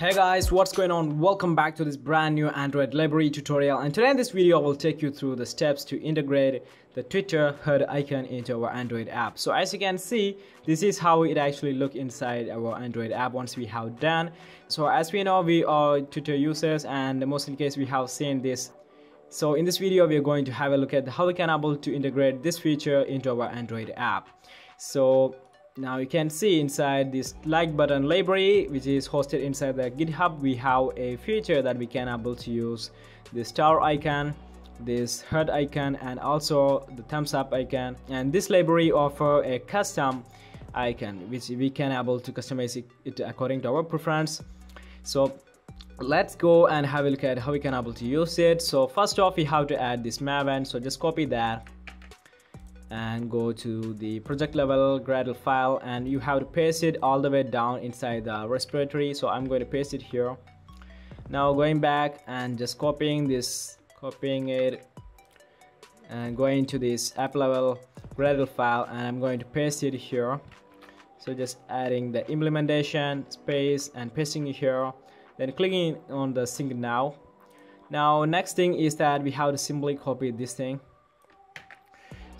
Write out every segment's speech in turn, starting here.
Hey guys, what's going on? Welcome back to this brand new Android library tutorial and today in this video I will take you through the steps to integrate the Twitter heart icon into our Android app. So as you can see, this is how it actually look inside our Android app once we have done. So as we know, we are Twitter users and most in case we have seen this. So in this video, we are going to have a look at how we can able to integrate this feature into our Android app. So now you can see inside this like button library which is hosted inside the github we have a feature that we can able to use the star icon this heart icon and also the thumbs up icon. And this library offer a custom icon which we can able to customize it according to our preference. So let's go and have a look at how we can able to use it. So first off we have to add this maven so just copy that and go to the project level Gradle file and you have to paste it all the way down inside the repository so I'm going to paste it here. Now going back and just copying this copying it and going to this app level Gradle file and I'm going to paste it here. So just adding the implementation space and pasting it here then clicking on the sync now. Now next thing is that we have to simply copy this thing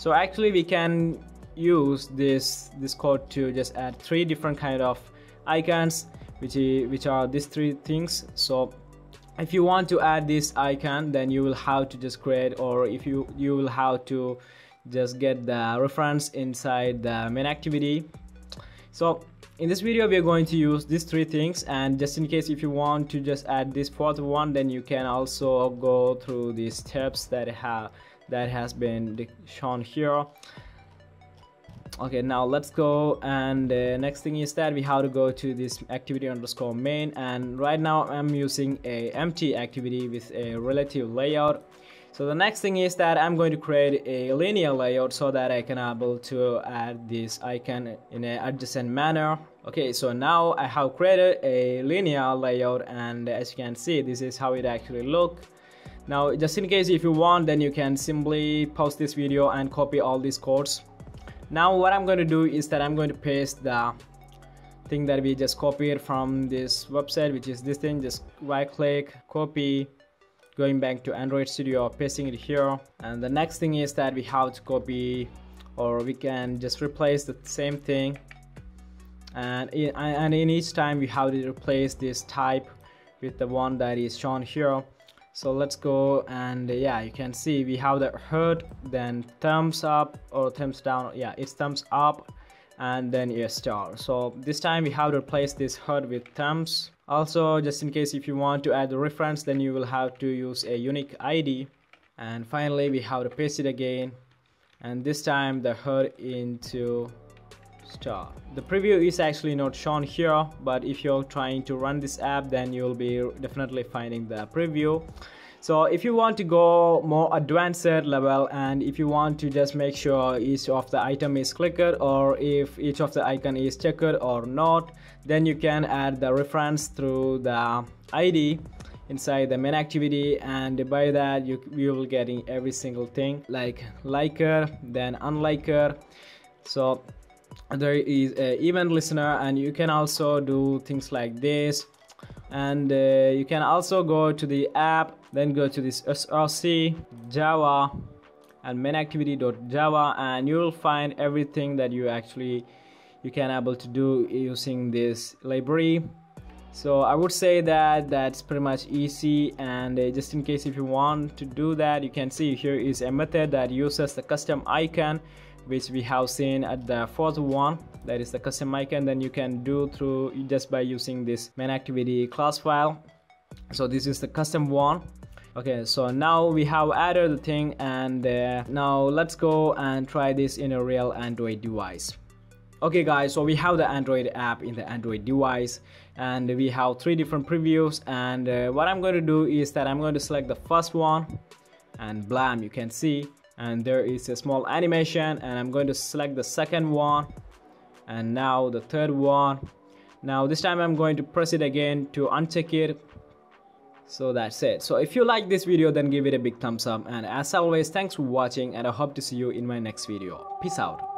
so actually we can use this this code to just add three different kind of icons which is, which are these three things. So if you want to add this icon then you will have to just create or if you you will have to just get the reference inside the main activity. So in this video we are going to use these three things and just in case if you want to just add this fourth one then you can also go through the steps that have that has been shown here. Okay now let's go. And uh, next thing is that we have to go to this activity underscore main. And right now I'm using a empty activity with a relative layout. So the next thing is that I'm going to create a linear layout so that I can able to add this icon in an adjacent manner. Okay so now I have created a linear layout. And as you can see this is how it actually look now just in case if you want then you can simply pause this video and copy all these codes. Now what I'm going to do is that I'm going to paste the thing that we just copied from this website which is this thing. Just right click copy going back to Android Studio pasting it here. And the next thing is that we have to copy or we can just replace the same thing. And in, and in each time we have to replace this type with the one that is shown here so let's go and yeah you can see we have the heart then thumbs up or thumbs down. Yeah it's thumbs up and then a star. So this time we have to replace this heart with thumbs. Also just in case if you want to add the reference then you will have to use a unique ID and finally we have to paste it again. And this time the heart into star. The preview is actually not shown here, but if you're trying to run this app, then you'll be definitely finding the preview. So if you want to go more advanced level and if you want to just make sure each of the item is clicked or if each of the icon is checked or not, then you can add the reference through the ID inside the main activity and by that you, you will getting every single thing like liker then unliker so there is a event listener and you can also do things like this. And uh, you can also go to the app then go to this src java and main activity.java and you will find everything that you actually you can able to do using this library. So i would say that that's pretty much easy and uh, just in case if you want to do that you can see here is a method that uses the custom icon which we have seen at the fourth one that is the custom icon then you can do through just by using this main activity class file. So this is the custom one. Okay so now we have added the thing and uh, now let's go and try this in a real android device. Okay guys so we have the android app in the android device and we have three different previews and uh, what i'm going to do is that i'm going to select the first one and blam you can see and there is a small animation and I'm going to select the second one. And now the third one. Now this time I'm going to press it again to uncheck it. So that's it. So if you like this video then give it a big thumbs up. And as always thanks for watching and I hope to see you in my next video. Peace out